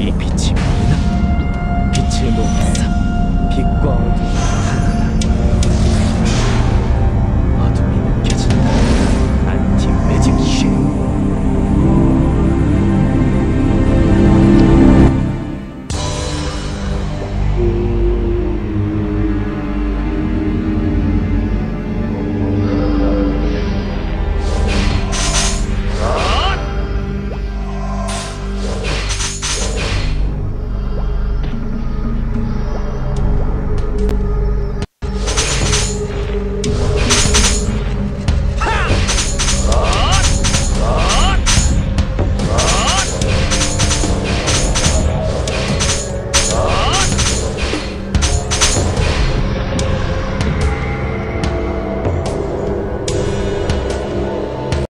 이 빛이 보이나? 빛의 몸